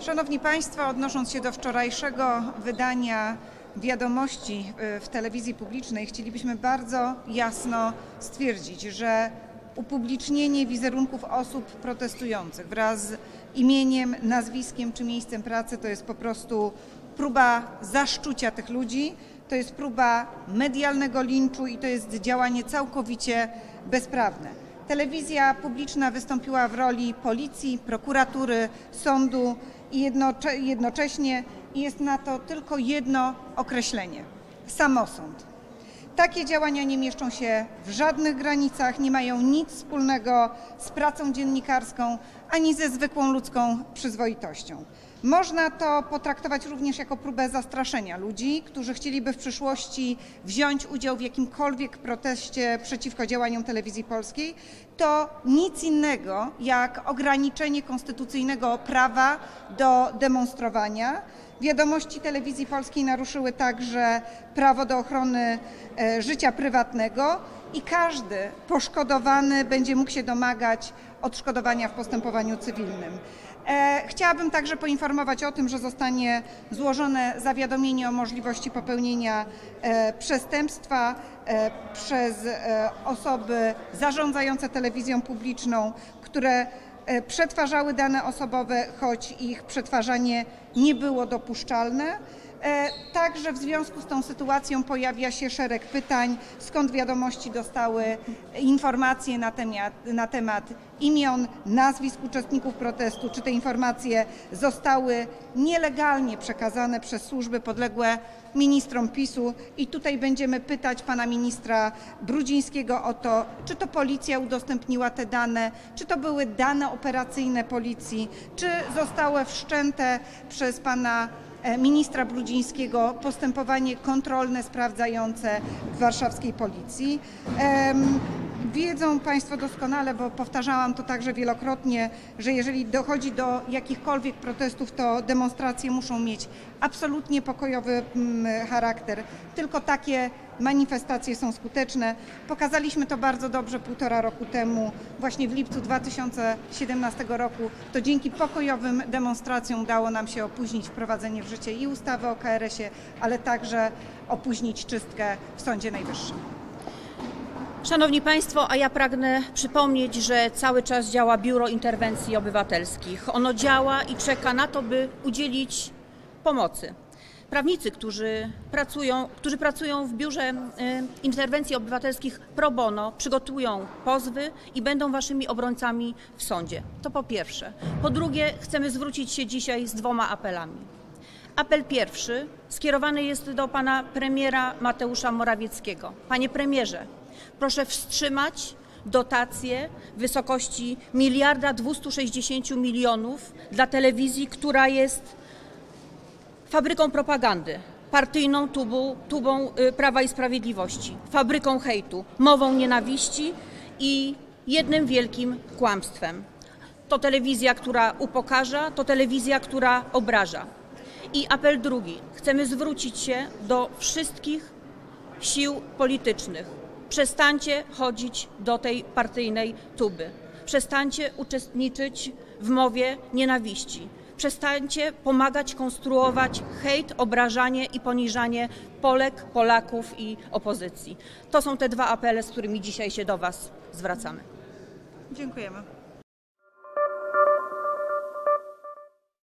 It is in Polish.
Szanowni Państwo, odnosząc się do wczorajszego wydania wiadomości y, w telewizji publicznej, chcielibyśmy bardzo jasno stwierdzić, że upublicznienie wizerunków osób protestujących wraz z imieniem, nazwiskiem czy miejscem pracy to jest po prostu próba zaszczucia tych ludzi, to jest próba medialnego linczu i to jest działanie całkowicie bezprawne. Telewizja publiczna wystąpiła w roli policji, prokuratury, sądu i jednocze, jednocześnie jest na to tylko jedno określenie samosąd. Takie działania nie mieszczą się w żadnych granicach, nie mają nic wspólnego z pracą dziennikarską ani ze zwykłą ludzką przyzwoitością. Można to potraktować również jako próbę zastraszenia ludzi, którzy chcieliby w przyszłości wziąć udział w jakimkolwiek proteście przeciwko działaniom telewizji polskiej. To nic innego jak ograniczenie konstytucyjnego prawa do demonstrowania. Wiadomości telewizji polskiej naruszyły także prawo do ochrony e, życia prywatnego i każdy poszkodowany będzie mógł się domagać odszkodowania w postępowaniu cywilnym. E, Chciałabym także poinformować o tym, że zostanie złożone zawiadomienie o możliwości popełnienia e, przestępstwa e, przez osoby zarządzające telewizją publiczną, które przetwarzały dane osobowe, choć ich przetwarzanie nie było dopuszczalne. E, Także w związku z tą sytuacją pojawia się szereg pytań, skąd wiadomości dostały informacje na temat, na temat imion, nazwisk uczestników protestu, czy te informacje zostały nielegalnie przekazane przez służby podległe ministrom PiSu? I tutaj będziemy pytać pana ministra Brudzińskiego o to, czy to policja udostępniła te dane, czy to były dane operacyjne policji, czy zostały wszczęte przez pana ministra Brudzińskiego postępowanie kontrolne sprawdzające w warszawskiej policji. Wiedzą Państwo doskonale, bo powtarzałam to także wielokrotnie, że jeżeli dochodzi do jakichkolwiek protestów, to demonstracje muszą mieć absolutnie pokojowy mm, charakter. Tylko takie manifestacje są skuteczne. Pokazaliśmy to bardzo dobrze półtora roku temu, właśnie w lipcu 2017 roku. To dzięki pokojowym demonstracjom udało nam się opóźnić wprowadzenie w życie i ustawy o KRS-ie, ale także opóźnić czystkę w Sądzie Najwyższym. Szanowni Państwo, a ja pragnę przypomnieć, że cały czas działa Biuro Interwencji Obywatelskich. Ono działa i czeka na to, by udzielić pomocy. Prawnicy, którzy pracują, którzy pracują w Biurze y, Interwencji Obywatelskich pro bono, przygotują pozwy i będą waszymi obrońcami w sądzie. To po pierwsze. Po drugie, chcemy zwrócić się dzisiaj z dwoma apelami. Apel pierwszy skierowany jest do pana premiera Mateusza Morawieckiego. Panie premierze, proszę wstrzymać dotacje w wysokości miliarda 260 milionów dla telewizji, która jest fabryką propagandy, partyjną tubą, tubą y, Prawa i Sprawiedliwości, fabryką hejtu, mową nienawiści i jednym wielkim kłamstwem. To telewizja, która upokarza, to telewizja, która obraża. I apel drugi. Chcemy zwrócić się do wszystkich sił politycznych. Przestańcie chodzić do tej partyjnej tuby. Przestańcie uczestniczyć w mowie nienawiści. Przestańcie pomagać konstruować hejt, obrażanie i poniżanie Polek, Polaków i opozycji. To są te dwa apele, z którymi dzisiaj się do Was zwracamy. Dziękujemy.